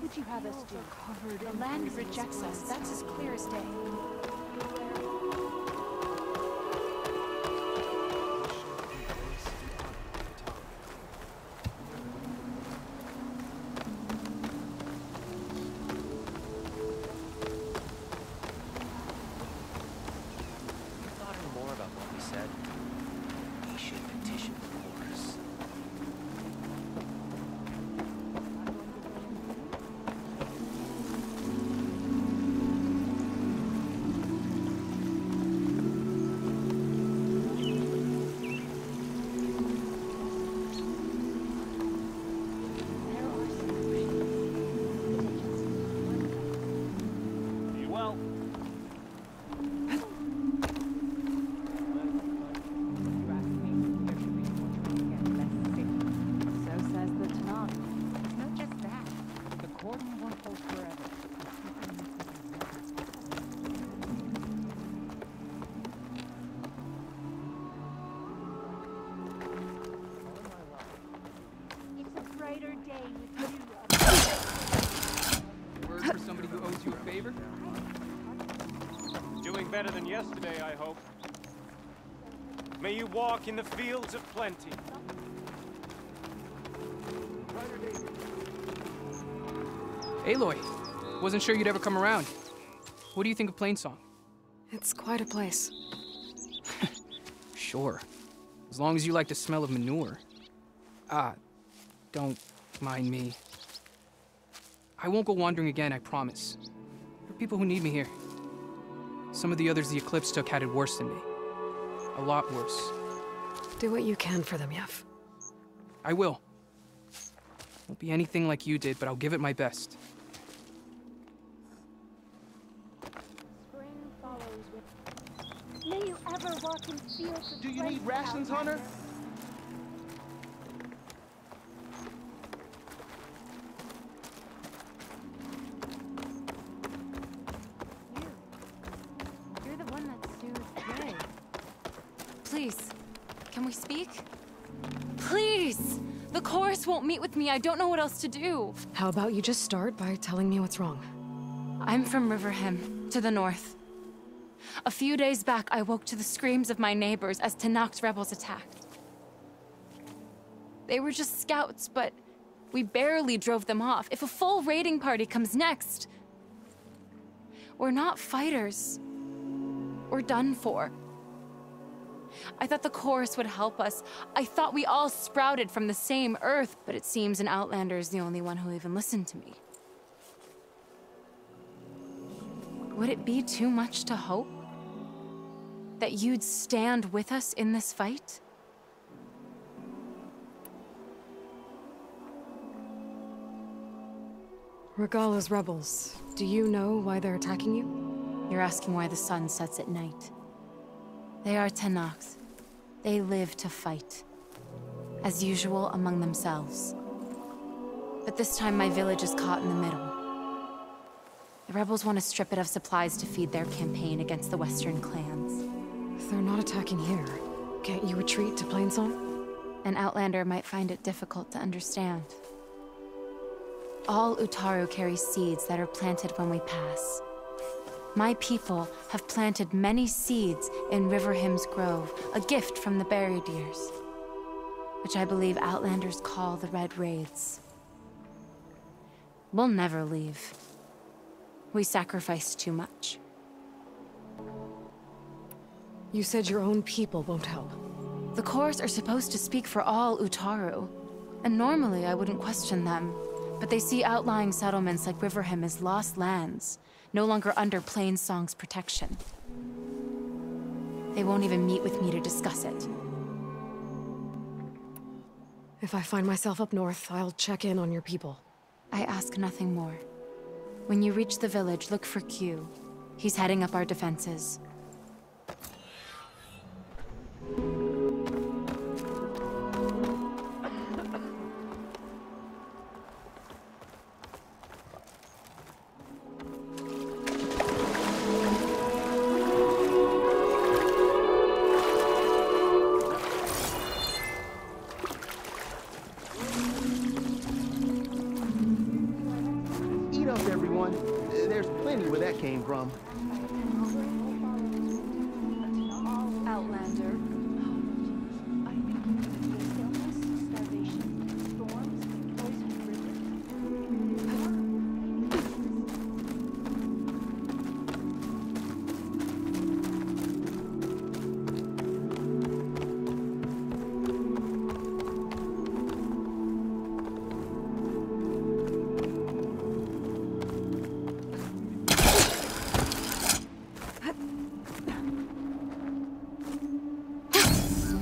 What would you have us do? The land rejects us. That's as clear as day. May walk in the fields of plenty. Aloy, wasn't sure you'd ever come around. What do you think of Plainsong? It's quite a place. Sure. As long as you like the smell of manure. Ah, don't mind me. I won't go wandering again, I promise. There are people who need me here. Some of the others the Eclipse took had it worse than me. A lot worse. Do what you can for them, Yef. I will. Won't be anything like you did, but I'll give it my best. Spring follows with. May you ever walk in fields of Do you need rations, Hunter? You. You're the one that soothes Ray. Please, can we speak? Please! The chorus won't meet with me. I don't know what else to do. How about you just start by telling me what's wrong? I'm from Riverhymn, to the north. A few days back, I woke to the screams of my neighbors as Tenakth rebels attacked. They were just scouts, but we barely drove them off. If a full raiding party comes next, we're not fighters. We're done for. I thought the chorus would help us. I thought we all sprouted from the same earth, but it seems an Outlander is the only one who even listened to me. Would it be too much to hope? That you'd stand with us in this fight? Regalla's rebels. Do you know why they're attacking you? You're asking why the sun sets at night. They are Tenakth. They live to fight. As usual, among themselves. But this time my village is caught in the middle. The rebels want to strip it of supplies to feed their campaign against the western clans. If they're not attacking here, can't you retreat to Plainsong? An outlander might find it difficult to understand. All Utaru carry seeds that are planted when we pass. My people have planted many seeds in Riverhymn's Grove, a gift from the Buried Years, which I believe outlanders call the Red Raids. We'll never leave. We sacrificed too much. You said your own people won't help. The Chorus are supposed to speak for all Utaru, and normally I wouldn't question them, but they see outlying settlements like Riverhymn as lost lands, no longer under Plainsong's protection. They won't even meet with me to discuss it. If I find myself up north, I'll check in on your people. I ask nothing more. When you reach the village, look for Q. He's heading up our defenses.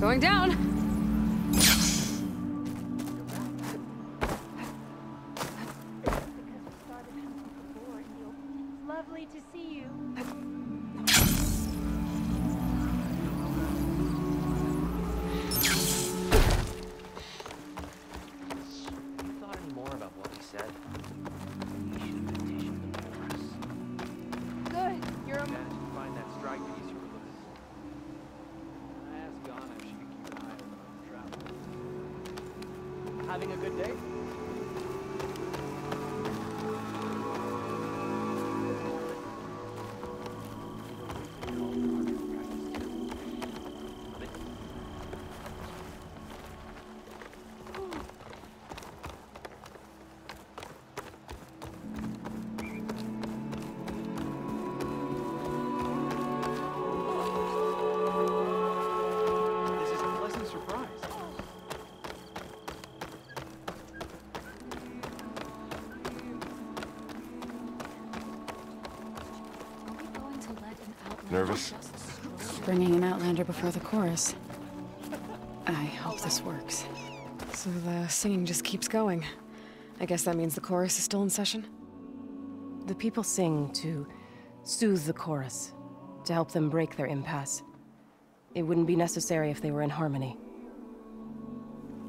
Going down. Nervous? Bringing an Outlander before the chorus. I hope this works. So the singing just keeps going. I guess that means the chorus is still in session? The people sing to soothe the chorus, to help them break their impasse. It wouldn't be necessary if they were in harmony.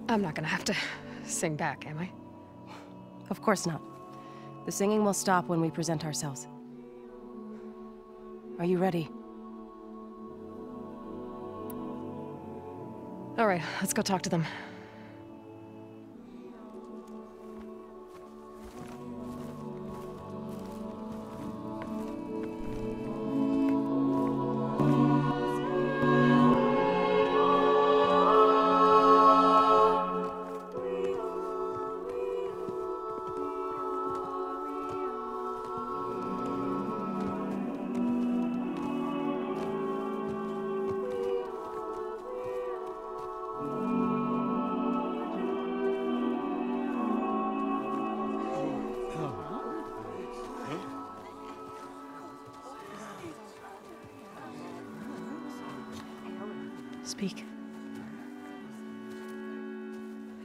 I'm not gonna have to sing back, am I? Of course not. The singing will stop when we present ourselves. Are you ready? All right, let's go talk to them.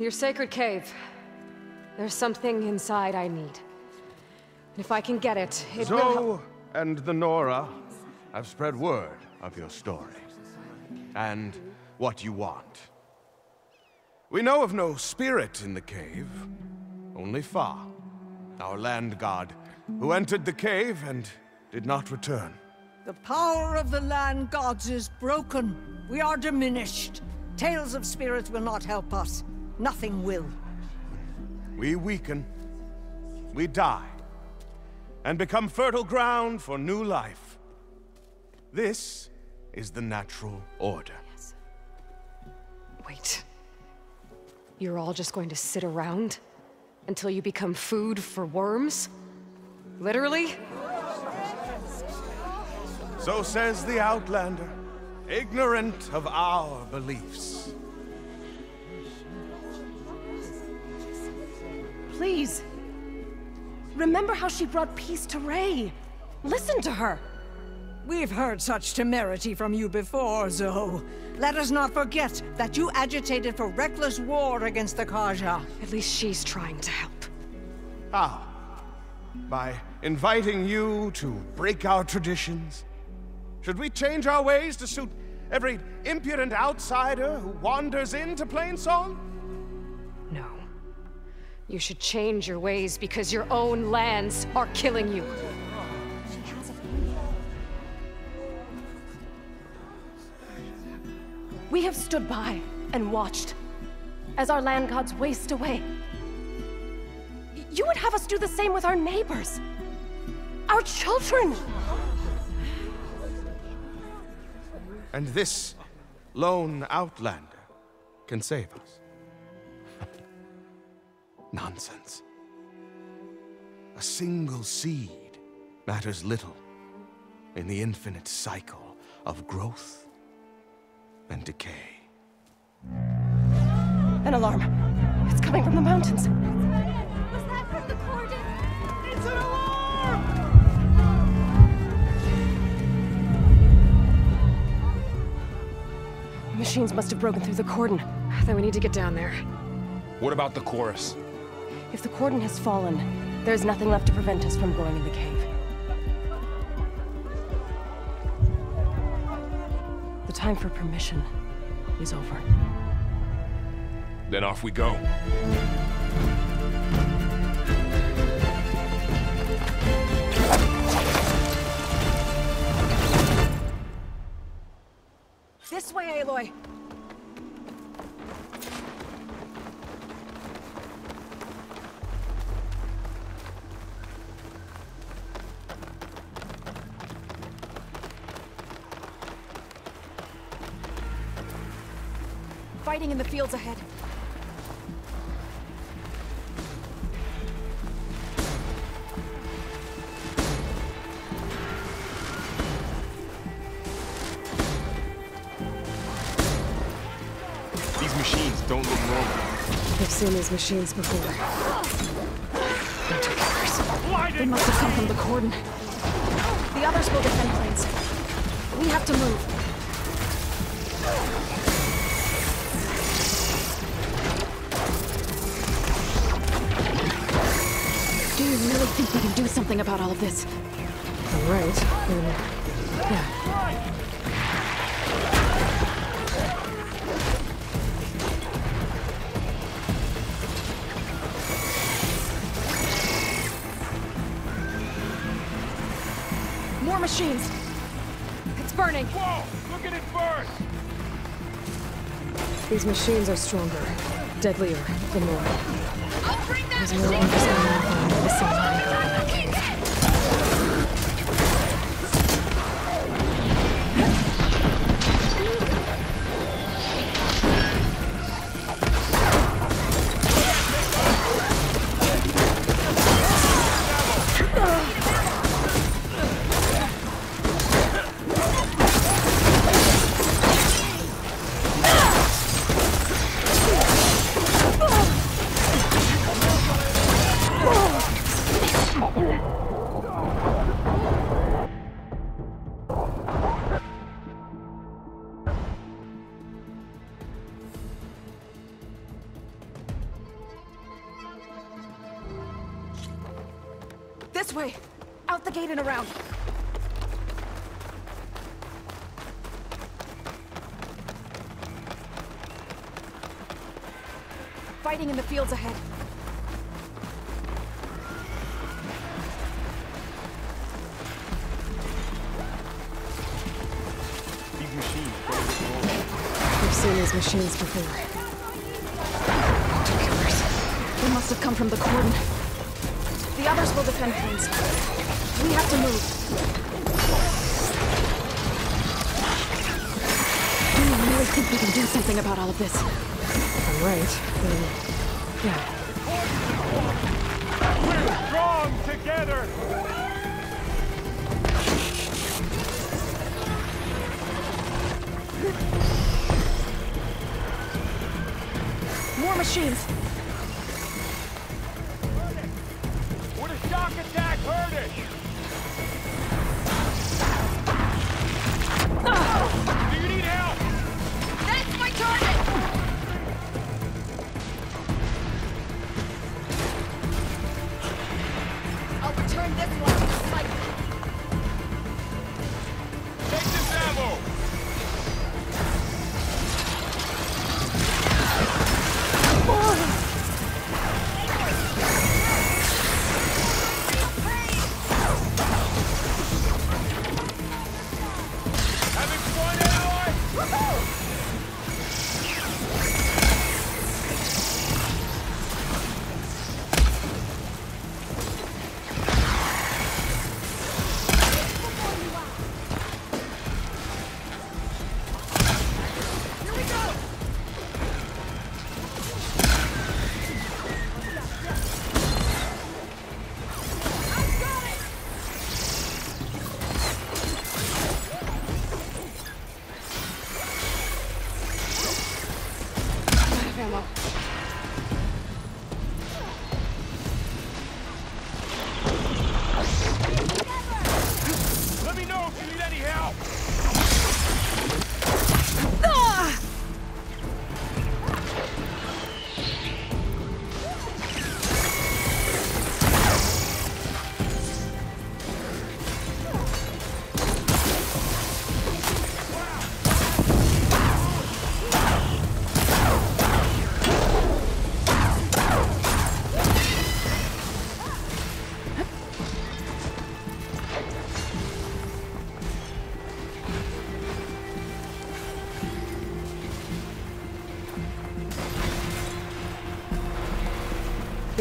Your sacred cave. There's something inside I need. And if I can get it, it will help. Zo and the Nora have spread word of your story and what you want. We know of no spirit in the cave, only Fa, our land god, who entered the cave and did not return. The power of the land gods is broken. We are diminished. Tales of spirits will not help us. Nothing will. We weaken, we die, and become fertile ground for new life. This is the natural order. Wait. You're all just going to sit around until you become food for worms? Literally? So says the Outlander, ignorant of our beliefs. Please. Remember how she brought peace to Ray. Listen to her. We've heard such temerity from you before, Zo. Let us not forget that you agitated for reckless war against the Carja. At least she's trying to help. How? By inviting you to break our traditions? Should we change our ways to suit every impudent outsider who wanders into Plainsong? You should change your ways because your own lands are killing you. We have stood by and watched as our land gods waste away. You would have us do the same with our neighbors. Our children! And this lone outlander can save us. Nonsense. A single seed matters little in the infinite cycle of growth and decay. An alarm. It's coming from the mountains. Was that from the cordon? It's an alarm! The machines must have broken through the cordon. Then we need to get down there. What about the chorus? If the cordon has fallen, there's nothing left to prevent us from going in the cave. The time for permission is over. Then off we go. This way, Aloy! Fighting in the fields ahead. These machines don't look normal. I've seen these machines before. They're together. They must have come from the cordon. The others will defend planes. We have to move. You really think we can do something about all of this? All right. Then, yeah. More machines! It's burning! Whoa! Look at it burn! These machines are stronger, deadlier. Than more. There's no of the same Out the gate and around! Fighting in the fields ahead. These machines don't look normal. I've seen these machines before. They must have come from the cordon. The others will defend planes. We have to move. Do you really think we can do something about all of this? All right. Then, yeah. We're strong together! More machines!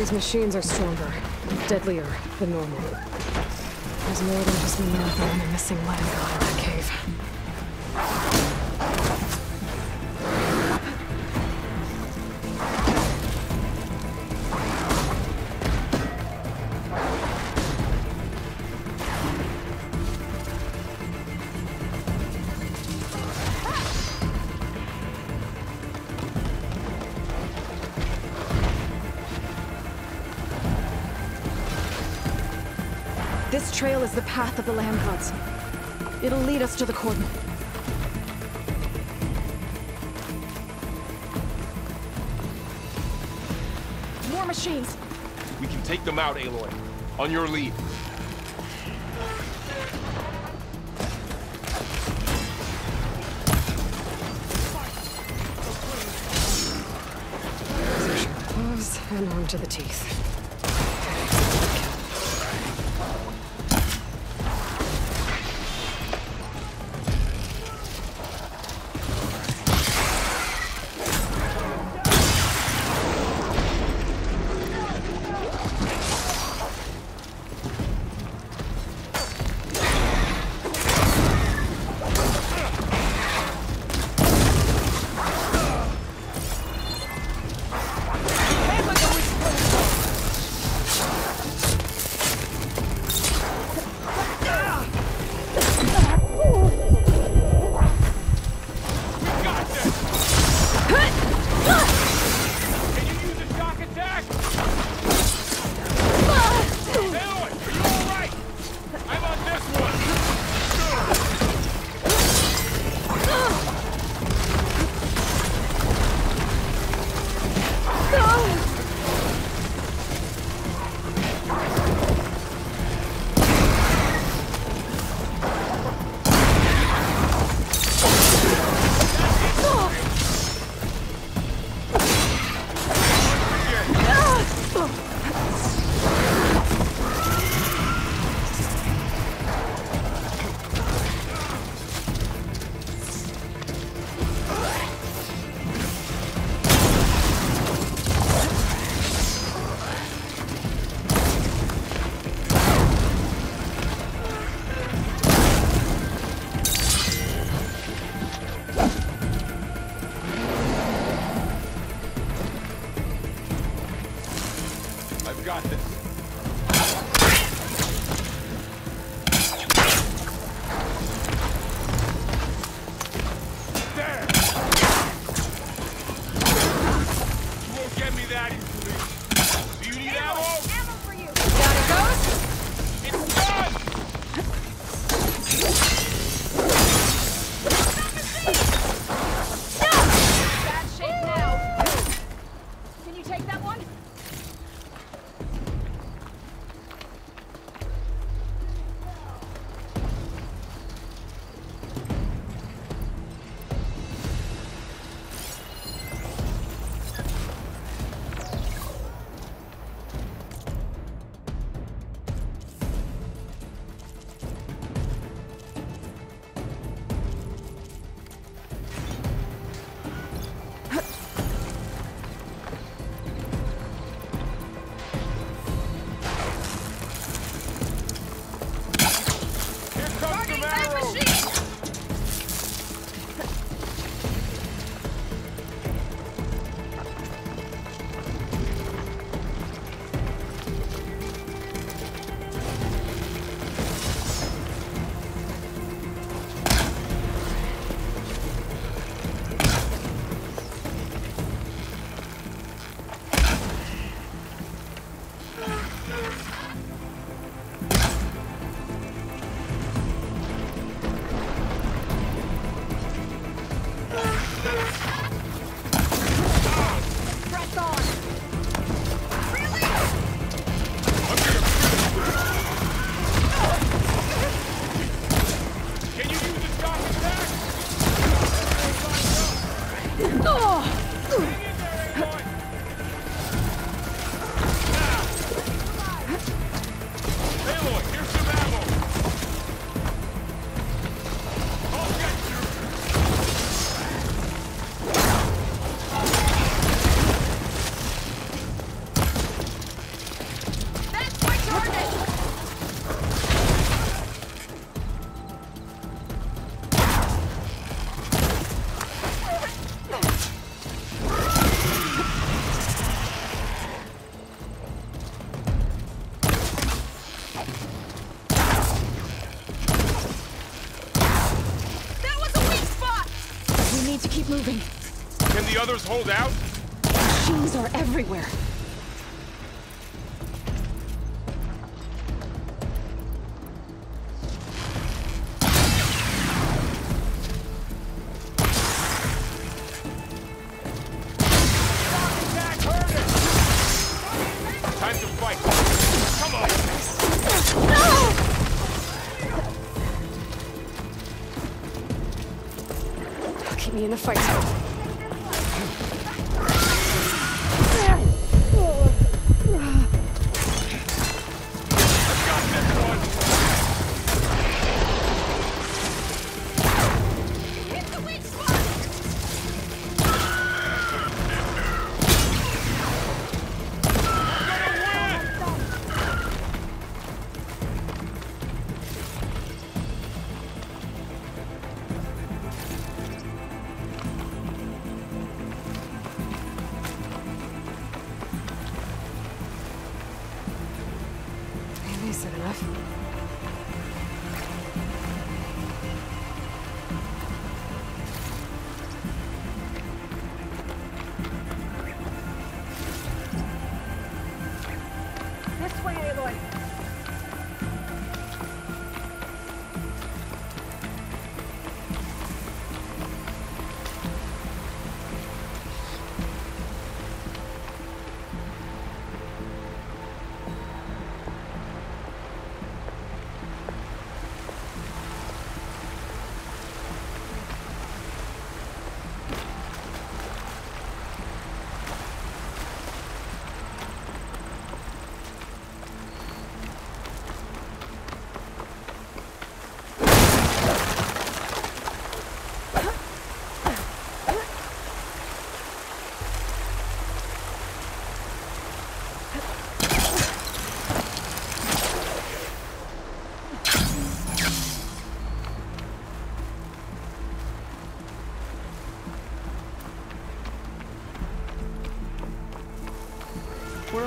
These machines are stronger, deadlier than normal. There's more than just a marathon and a missing land This trail is the path of the land gods. It'll lead us to the cordon. More machines! We can take them out, Aloy. On your lead. And armed to the teeth. Oh! Hold out? Machines are everywhere. Time to fight. Come on. Keep me in the fight.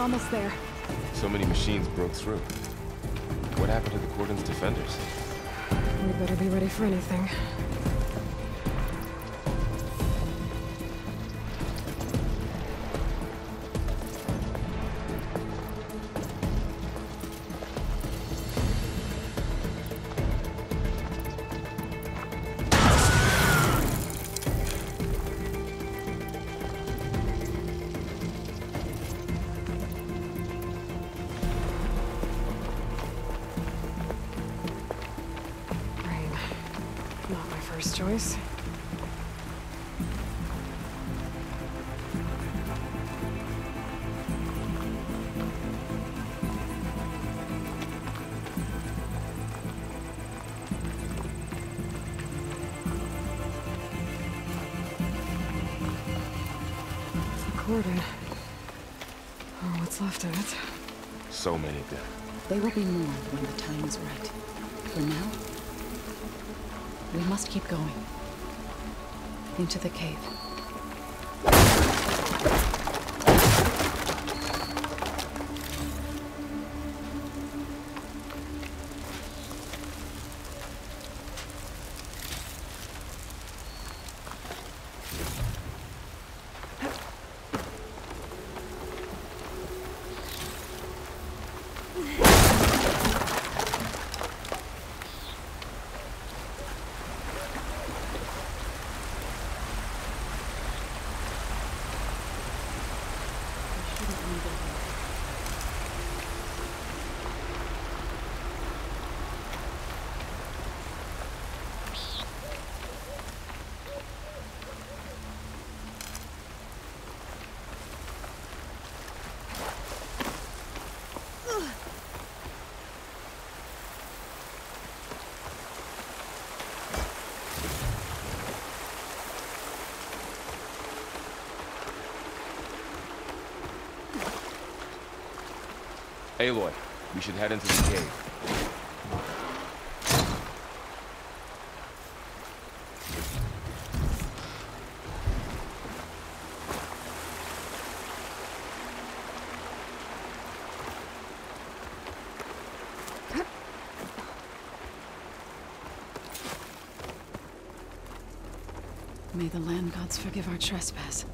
Almost there. So many machines broke through. What happened to the Cordon's defenders? We better be ready for anything. So many dead. They will be mourned when the time is right. For now, we must keep going. Into the cave. Aloy, we should head into the cave. Gods forgive our trespass.